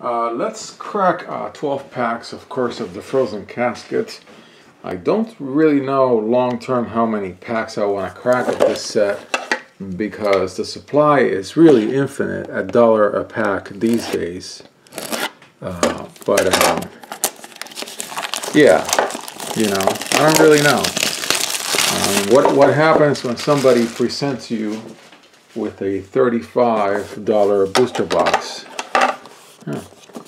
Uh, let's crack uh, 12 packs, of course, of the frozen caskets. I don't really know long term how many packs I want to crack of this set because the supply is really infinite at dollar a pack these days. Uh, but um, yeah, you know, I don't really know. Um, what what happens when somebody presents you with a $35 booster box? Huh.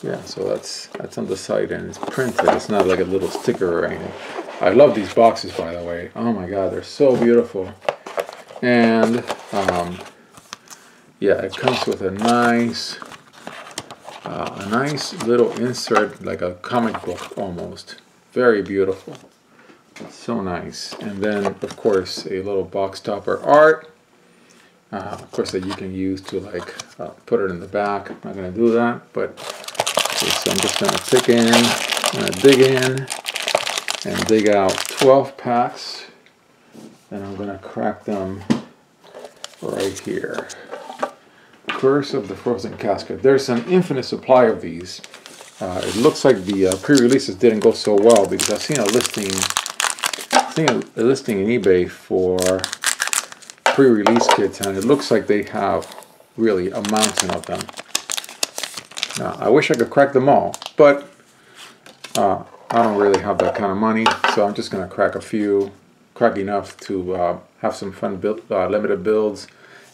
Yeah, so that's that's on the side and it's printed. It's not like a little sticker or anything. I love these boxes, by the way. Oh my God, they're so beautiful. And um, yeah, it comes with a nice, uh, a nice little insert, like a comic book almost. Very beautiful. So nice. And then, of course, a little box topper art. Uh, of course, that you can use to like uh, put it in the back. I'm not going to do that, but so I'm just going to pick in, going to dig in and dig out 12 packs. And I'm going to crack them right here. Curse of the Frozen Casket. There's an infinite supply of these. Uh, it looks like the uh, pre-releases didn't go so well because I've seen a listing, seen a, a listing in eBay for pre-release kits and it looks like they have really a mountain of them. Now, I wish I could crack them all, but uh, I don't really have that kind of money, so I'm just going to crack a few, crack enough to uh, have some fun build, uh, limited builds,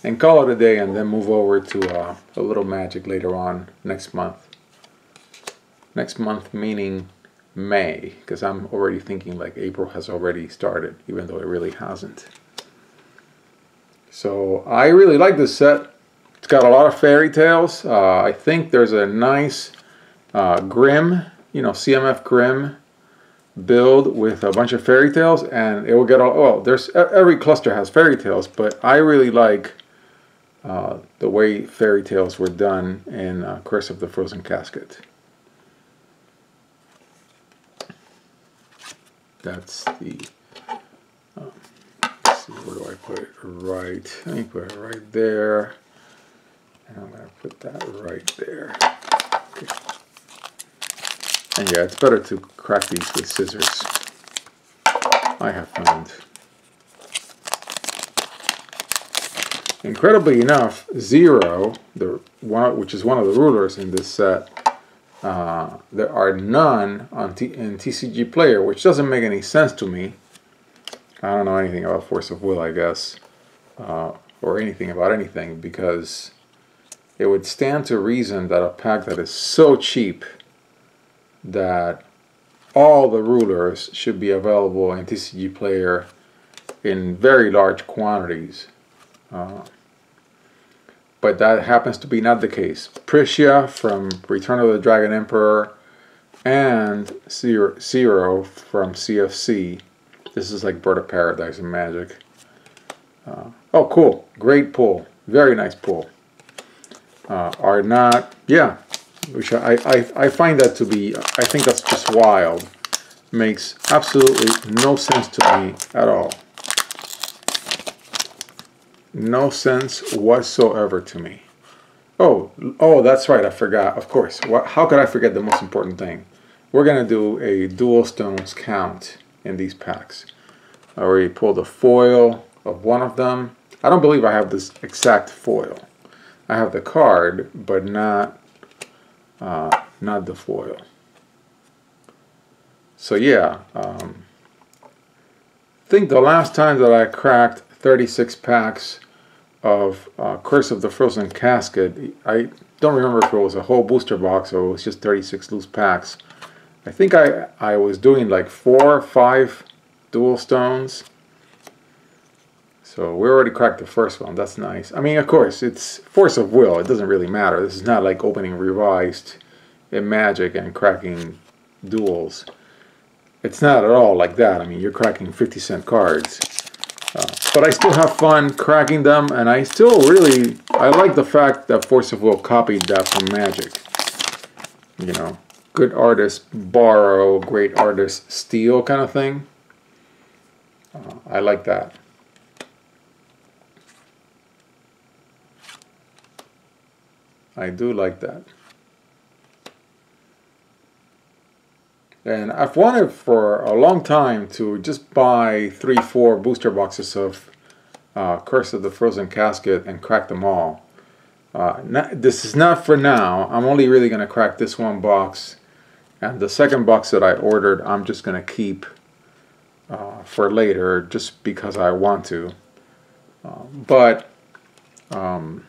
and call it a day, and then move over to uh, a little magic later on next month. Next month meaning May, because I'm already thinking like April has already started, even though it really hasn't. So I really like this set. It's got a lot of fairy tales. Uh, I think there's a nice uh, Grimm, you know, CMF Grimm build with a bunch of fairy tales and it will get all, well, there's, every cluster has fairy tales, but I really like uh, the way fairy tales were done in uh, Curse of the Frozen Casket. That's the put it? Right. Let me put it right there. And I'm to put that right there. Okay. And yeah, it's better to crack these with scissors. I have found. Incredibly enough, Zero, the one, which is one of the rulers in this set, uh, there are none on T in TCG Player, which doesn't make any sense to me. I don't know anything about Force of Will, I guess, uh, or anything about anything, because it would stand to reason that a pack that is so cheap that all the rulers should be available in TCG Player in very large quantities. Uh, but that happens to be not the case. Pricia from Return of the Dragon Emperor and Zero from CFC this is like Bird of Paradise and Magic. Uh, oh, cool. Great pull. Very nice pull. Uh, are not, yeah, which I, I, I find that to be, I think that's just wild. Makes absolutely no sense to me at all. No sense whatsoever to me. Oh, oh, that's right. I forgot. Of course. What, how could I forget the most important thing? We're going to do a dual stones count in these packs. I already pulled a foil of one of them. I don't believe I have this exact foil. I have the card, but not uh, not the foil. So yeah, um, I think the last time that I cracked 36 packs of uh, Curse of the Frozen Casket, I don't remember if it was a whole booster box or it was just 36 loose packs. I think I, I was doing like four or five dual stones. So we already cracked the first one. That's nice. I mean, of course, it's force of will. It doesn't really matter. This is not like opening revised in Magic and cracking duels. It's not at all like that. I mean, you're cracking 50 cent cards. Uh, but I still have fun cracking them, and I still really, I like the fact that Force of Will copied that from Magic. You know, good artists borrow, great artists steal kind of thing. Uh, I like that. I do like that. And I've wanted for a long time to just buy three, four booster boxes of uh, Curse of the Frozen Casket and crack them all. Uh, not, this is not for now. I'm only really going to crack this one box. And the second box that I ordered, I'm just going to keep uh, for later just because I want to. Um, but um,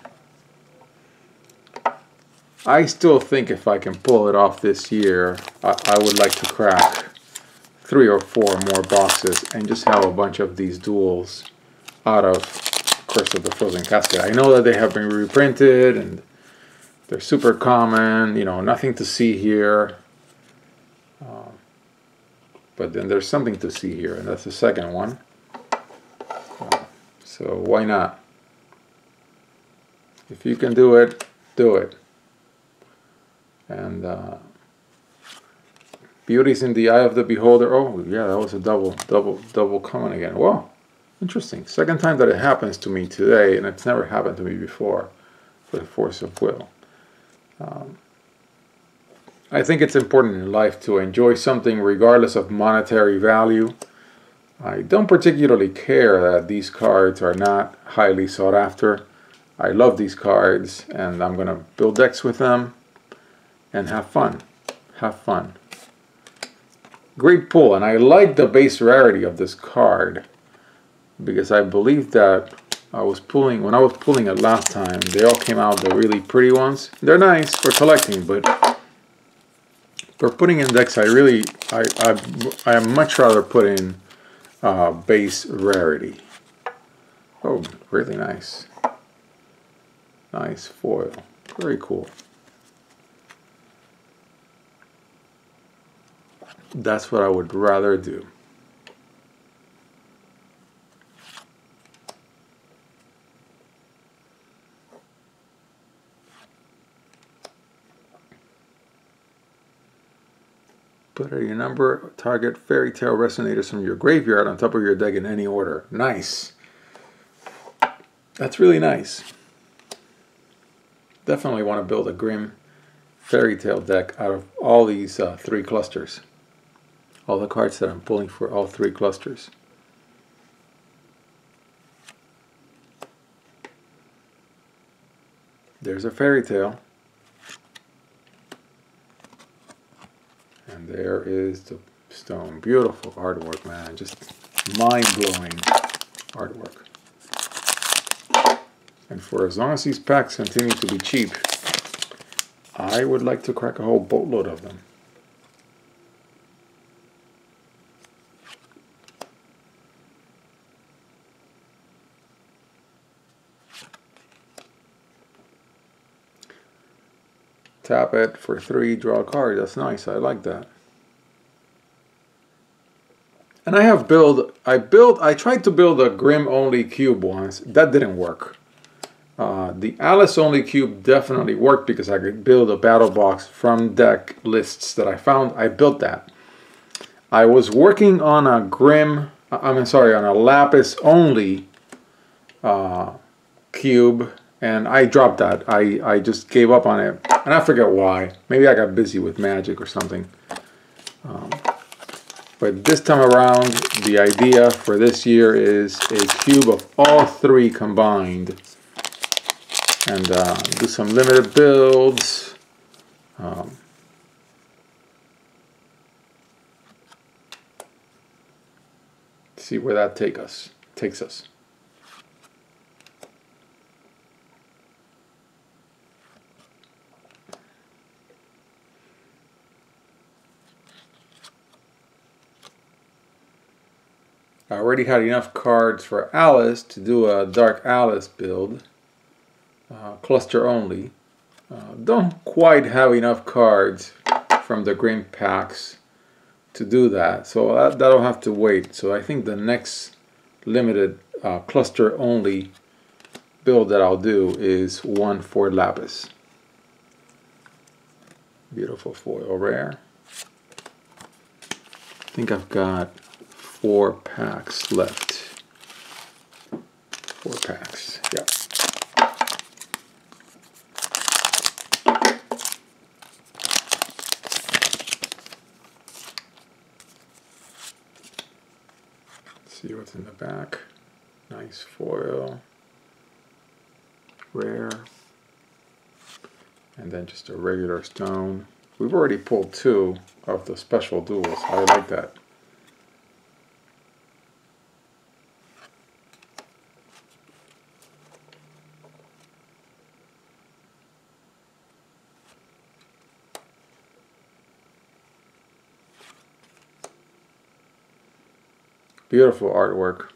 I still think if I can pull it off this year, I, I, would like to crack three or four more boxes and just have a bunch of these duels out of Curse of the Frozen Casket. I know that they have been reprinted and they're super common, you know, nothing to see here. But then there's something to see here, and that's the second one. So why not? If you can do it, do it. And uh, beauty's in the eye of the beholder. Oh, yeah, that was a double, double, double comment again. Well, interesting. Second time that it happens to me today, and it's never happened to me before for the force of will. Um, I think it's important in life to enjoy something regardless of monetary value. I don't particularly care that these cards are not highly sought after. I love these cards and I'm going to build decks with them and have fun. Have fun. Great pull, and I like the base rarity of this card because I believe that I was pulling, when I was pulling it last time, they all came out the really pretty ones. They're nice for collecting, but for putting in decks, I really, I, I, I much rather put in uh, base rarity. Oh, really nice. Nice foil. Very cool. That's what I would rather do. Put your number, target fairy tale resonators from your graveyard on top of your deck in any order. Nice. That's really nice. Definitely want to build a Grimm fairy tale deck out of all these uh, three clusters all the cards that I'm pulling for all three clusters. There's a fairy tale. And there is the stone. Beautiful artwork, man. Just mind-blowing artwork. And for as long as these packs continue to be cheap, I would like to crack a whole boatload of them. Tap it for three, draw a card. That's nice. I like that. And I have built, I built, I tried to build a Grimm only cube once. That didn't work. Uh, the Alice only cube definitely worked because I could build a battle box from deck lists that I found. I built that. I was working on a Grimm, I'm sorry, on a Lapis only uh, cube and I dropped that. I, I just gave up on it, and I forget why. Maybe I got busy with magic or something. Um, but this time around, the idea for this year is a cube of all three combined. And uh, do some limited builds. Um, see where that take us takes us. Already had enough cards for Alice to do a Dark Alice build, uh, cluster only. Uh, don't quite have enough cards from the Grimm packs to do that, so that, that'll have to wait. So I think the next limited uh, cluster only build that I'll do is one for Lapis. Beautiful foil rare. I think I've got four packs left. Four packs, yeah. See what's in the back. Nice foil, rare, and then just a regular stone. We've already pulled two of the special duels. I like that. Beautiful artwork.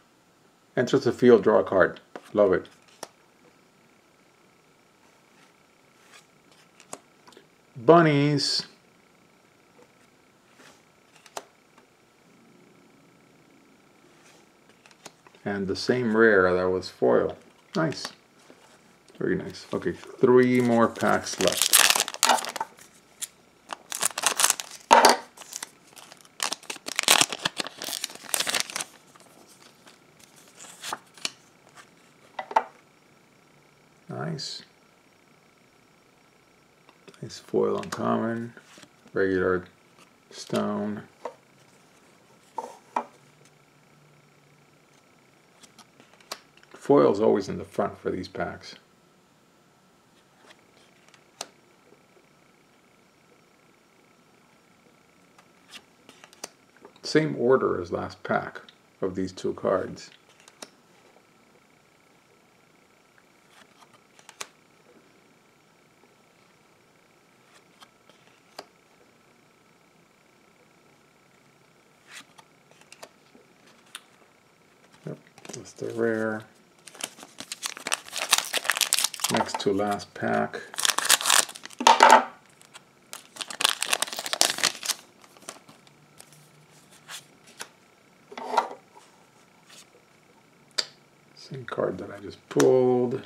Enters the field, draw a card. Love it. Bunnies. And the same rare that was foil. Nice. Very nice. Okay, three more packs left. Nice. Nice foil uncommon. Regular stone. Foil's always in the front for these packs. Same order as last pack of these two cards. That's the rare. Next to last pack. Same card that I just pulled.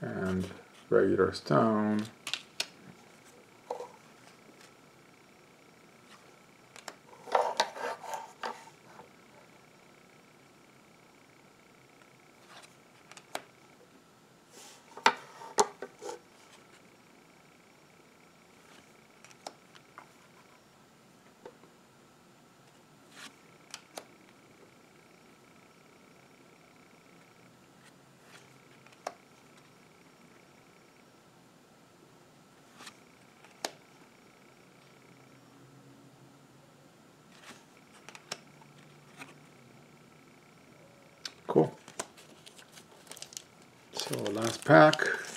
And regular stone. Cool. So last pack.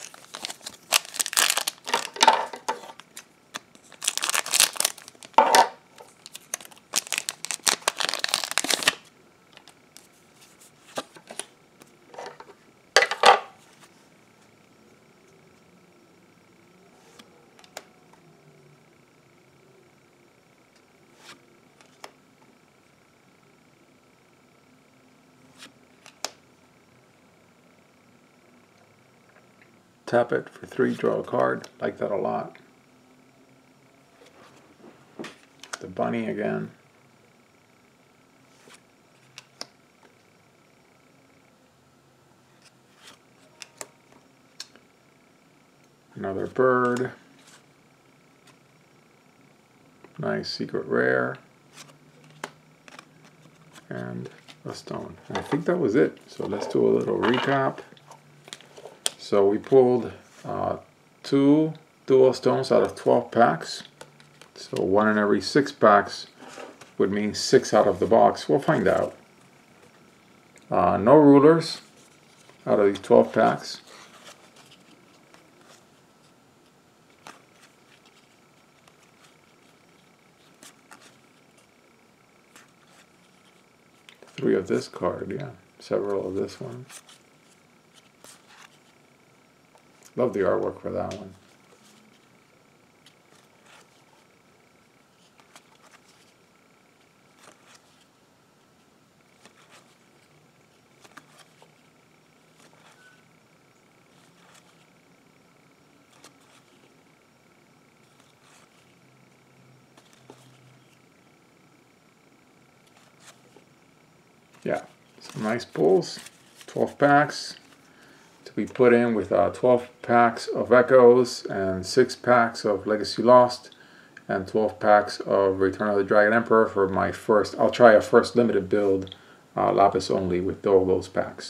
Tap it for three, draw a card. Like that a lot. The bunny again. Another bird. Nice secret rare. And a stone. I think that was it. So let's do a little recap. So we pulled uh, two dual stones out of 12 packs. So one in every six packs would mean six out of the box. We'll find out. Uh, no rulers out of these 12 packs. Three of this card, yeah. Several of this one. Love the artwork for that one. Yeah, some nice pulls, 12 packs to be put in with uh, 12 packs of Echoes and 6 packs of Legacy Lost and 12 packs of Return of the Dragon Emperor for my first, I'll try a first limited build uh, lapis only with all those packs.